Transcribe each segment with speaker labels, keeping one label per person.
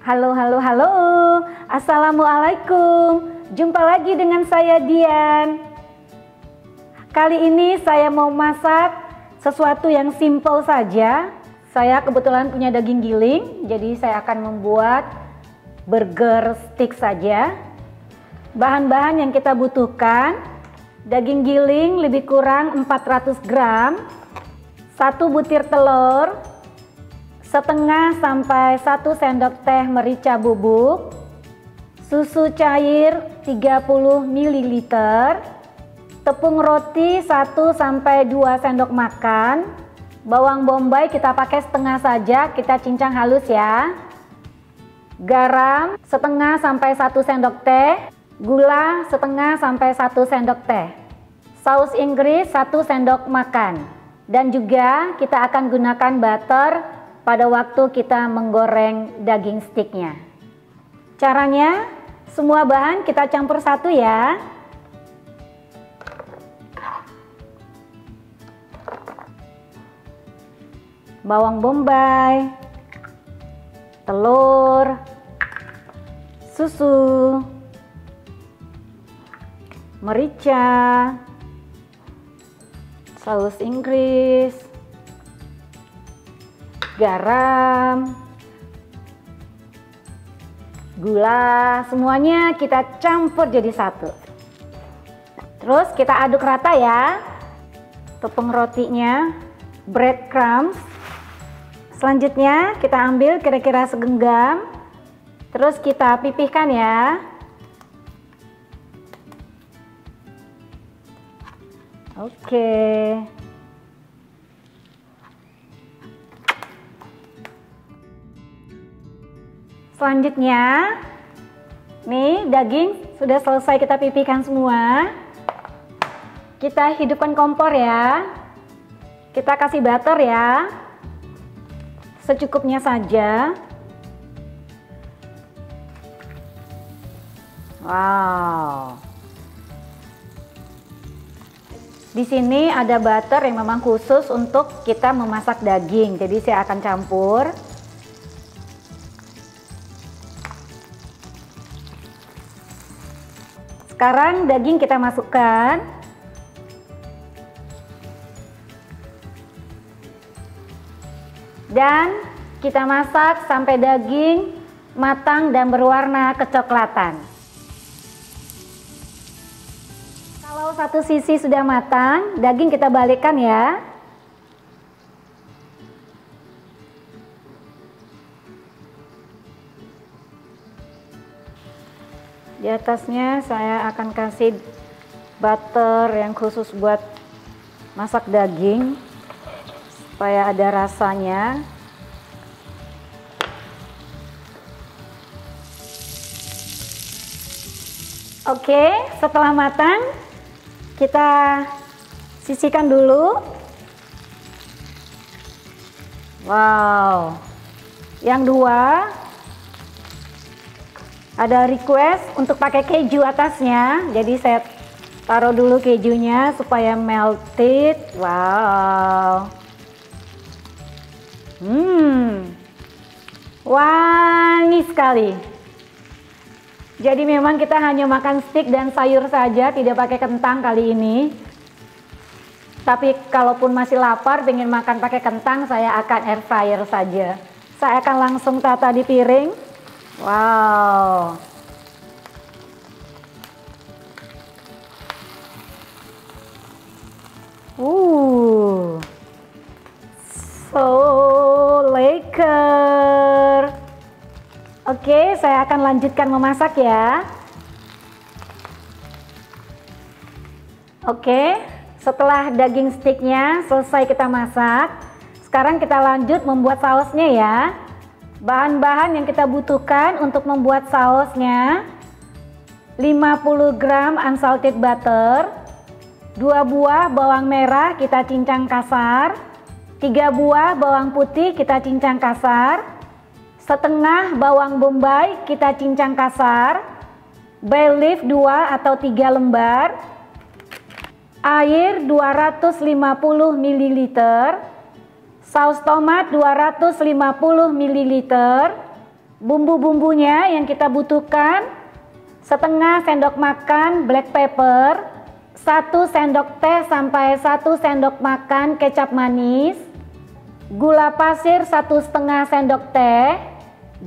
Speaker 1: Halo, halo, halo. Assalamualaikum. Jumpa lagi dengan saya Dian. Kali ini saya mau masak sesuatu yang simple saja. Saya kebetulan punya daging giling, jadi saya akan membuat burger stick saja. Bahan-bahan yang kita butuhkan, daging giling lebih kurang 400 gram, satu butir telur, setengah sampai 1 sendok teh merica bubuk, susu cair 30 ml, tepung roti 1 sampai 2 sendok makan, bawang bombay kita pakai setengah saja, kita cincang halus ya. Garam setengah sampai 1 sendok teh, gula setengah sampai 1 sendok teh. Saus Inggris 1 sendok makan. Dan juga kita akan gunakan butter pada waktu kita menggoreng daging sticknya. Caranya, semua bahan kita campur satu ya. Bawang bombay, telur, susu, merica, saus Inggris, garam, gula, semuanya kita campur jadi satu. Terus kita aduk rata ya. Tepung rotinya, breadcrumbs. Selanjutnya kita ambil kira-kira segenggam. Terus kita pipihkan ya. Oke. Selanjutnya, nih daging sudah selesai kita pipihkan semua. Kita hidupkan kompor ya. Kita kasih butter ya. Secukupnya saja. Wow. Di sini ada butter yang memang khusus untuk kita memasak daging. Jadi saya akan campur. Sekarang daging kita masukkan. Dan kita masak sampai daging matang dan berwarna kecoklatan. Kalau satu sisi sudah matang, daging kita balikkan ya. Di atasnya saya akan kasih butter yang khusus buat masak daging supaya ada rasanya. Oke, setelah matang kita sisihkan dulu. Wow. Yang dua ada request untuk pakai keju atasnya. Jadi saya taruh dulu kejunya supaya melted. Wow. Hmm. Wangi sekali. Jadi memang kita hanya makan stick dan sayur saja, tidak pakai kentang kali ini. Tapi kalaupun masih lapar, ingin makan pakai kentang, saya akan air fryer saja. Saya akan langsung tata di piring. Wow. Uh. So lekker. Oke, saya akan lanjutkan memasak ya. Oke, setelah daging sticknya selesai kita masak, sekarang kita lanjut membuat sausnya ya. Bahan-bahan yang kita butuhkan untuk membuat sausnya 50 gram unsalted butter 2 buah bawang merah kita cincang kasar 3 buah bawang putih kita cincang kasar setengah bawang bombay kita cincang kasar bay leaf 2 atau 3 lembar air 250 ml saus tomat 250 ml, Bumbu-bumbunya yang kita butuhkan setengah sendok makan black pepper, satu sendok teh sampai satu sendok makan kecap manis, gula pasir satu setengah sendok teh,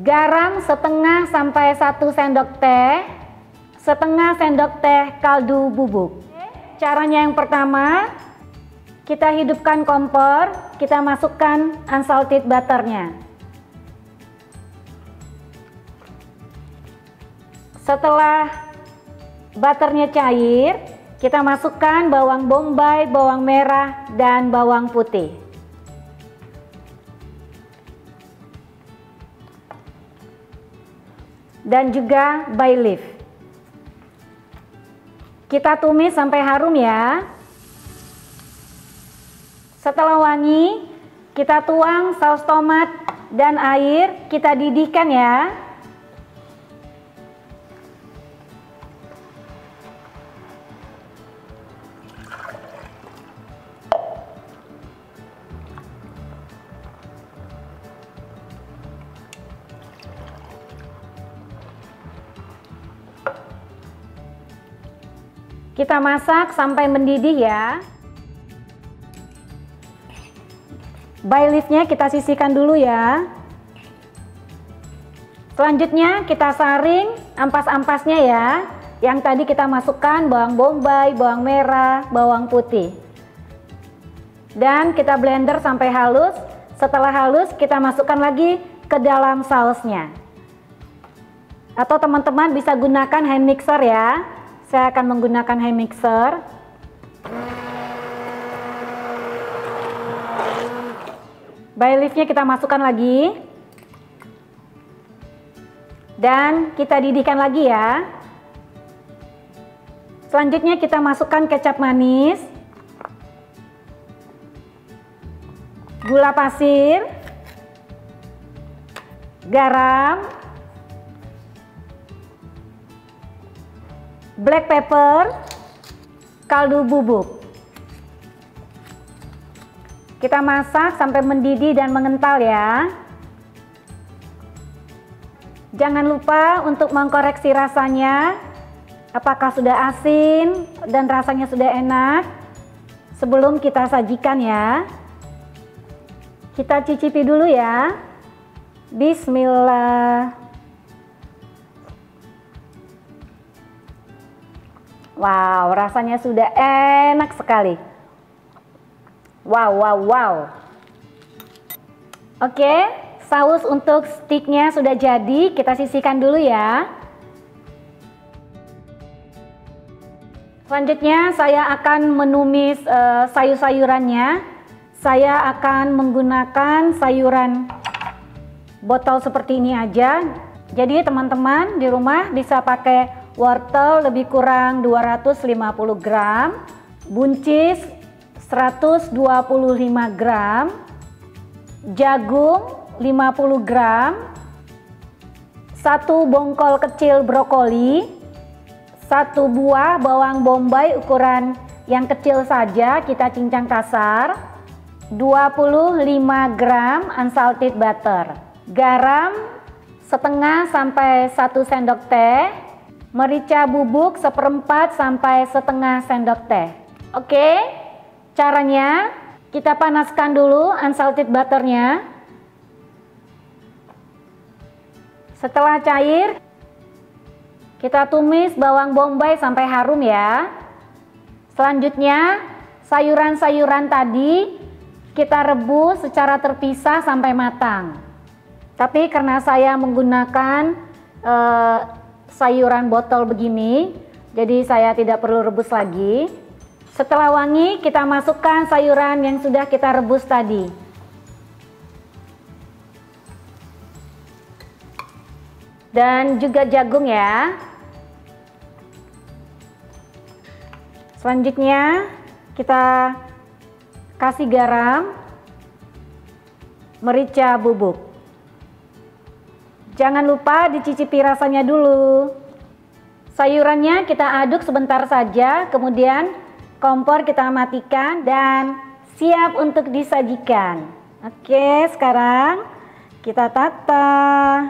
Speaker 1: garam setengah sampai satu sendok teh, setengah sendok teh kaldu bubuk. Caranya yang pertama, kita hidupkan kompor, kita masukkan unsalted butternya. Setelah butternya cair, kita masukkan bawang bombay, bawang merah, dan bawang putih. Dan juga bay leaf. Kita tumis sampai harum ya. Setelah wangi, kita tuang saus tomat dan air, kita didihkan ya. Kita masak sampai mendidih ya. Bay leafnya kita sisihkan dulu ya. Selanjutnya kita saring ampas-ampasnya ya. Yang tadi kita masukkan bawang bombay, bawang merah, bawang putih. Dan kita blender sampai halus. Setelah halus kita masukkan lagi ke dalam sausnya. Atau teman-teman bisa gunakan hand mixer ya saya akan menggunakan hand mixer. Bay leafnya kita masukkan lagi. Dan kita didihkan lagi ya. Selanjutnya kita masukkan kecap manis. Gula pasir. Garam black pepper, kaldu bubuk. Kita masak sampai mendidih dan mengental ya. Jangan lupa untuk mengkoreksi rasanya. Apakah sudah asin dan rasanya sudah enak sebelum kita sajikan ya. Kita cicipi dulu ya. Bismillah. Wow, rasanya sudah enak sekali. Wow, wow, wow. Oke, saus untuk sticknya sudah jadi. Kita sisihkan dulu ya. Selanjutnya saya akan menumis uh, sayur-sayurannya. Saya akan menggunakan sayuran botol seperti ini aja. Jadi teman-teman di rumah bisa pakai wortel lebih kurang 250 gram, buncis 125 gram, jagung 50 gram, satu bongkol kecil brokoli, satu buah bawang bombay ukuran yang kecil saja kita cincang kasar, 25 gram unsalted butter, garam setengah sampai satu sendok teh, Merica bubuk seperempat sampai setengah sendok teh. Oke, caranya kita panaskan dulu unsalted butternya. Setelah cair, kita tumis bawang bombay sampai harum ya. Selanjutnya, sayuran-sayuran tadi kita rebus secara terpisah sampai matang. Tapi karena saya menggunakan eh, sayuran botol begini, jadi saya tidak perlu rebus lagi. Setelah wangi, kita masukkan sayuran yang sudah kita rebus tadi. Dan juga jagung ya. Selanjutnya, kita kasih garam, merica bubuk. Jangan lupa dicicipi rasanya dulu. Sayurannya kita aduk sebentar saja, kemudian Kompor kita matikan dan siap untuk disajikan. Oke, sekarang kita tata.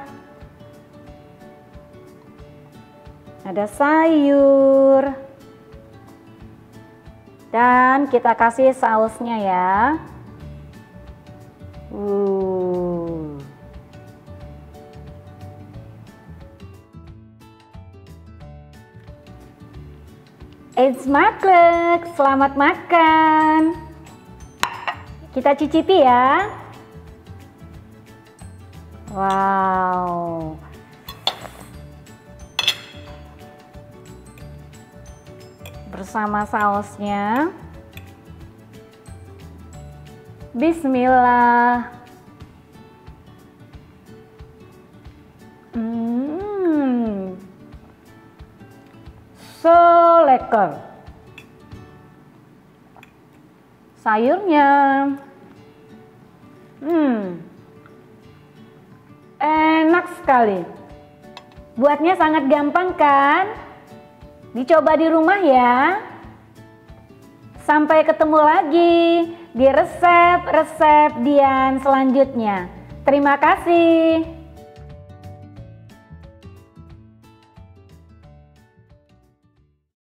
Speaker 1: Ada sayur. Dan kita kasih sausnya ya. Uh. It's maklek, selamat makan. Kita cicipi ya. Wow. Bersama sausnya. Bismillah. Lekker. Sayurnya. Hmm. Enak sekali. Buatnya sangat gampang kan? Dicoba di rumah ya. Sampai ketemu lagi di resep-resep Dian selanjutnya. Terima kasih.